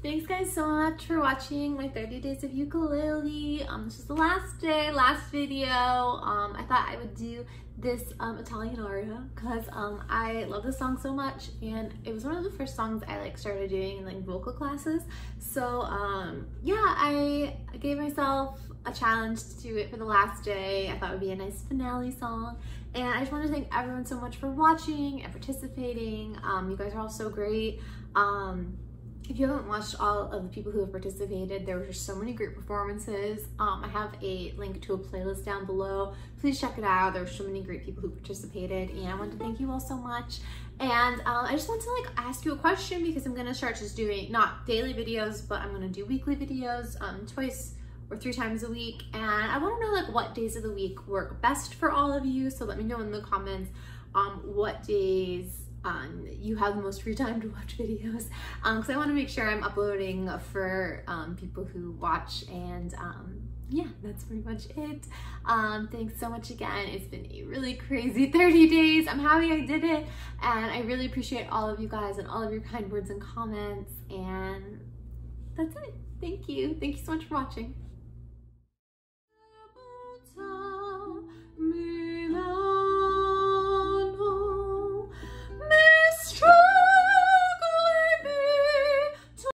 Thanks guys so much for watching my 30 days of ukulele. Um, this is the last day, last video. Um, I thought I would do this um, Italian aria because um, I love this song so much and it was one of the first songs I like started doing in like vocal classes. So um, yeah, I, gave myself a challenge to do it for the last day. I thought it would be a nice finale song. And I just want to thank everyone so much for watching and participating. Um, you guys are all so great. Um, if you haven't watched all of the people who have participated, there were just so many great performances. Um, I have a link to a playlist down below. Please check it out. There were so many great people who participated and I want to thank you all so much. And um, I just want to like ask you a question because I'm going to start just doing not daily videos, but I'm going to do weekly videos um, twice or three times a week. And I want to know like what days of the week work best for all of you. So let me know in the comments um, what days um, you have the most free time to watch videos. Because um, I want to make sure I'm uploading for um, people who watch and um, yeah that's pretty much it. Um, thanks so much again. It's been a really crazy 30 days. I'm happy I did it and I really appreciate all of you guys and all of your kind words and comments and that's it. Thank you. Thank you so much for watching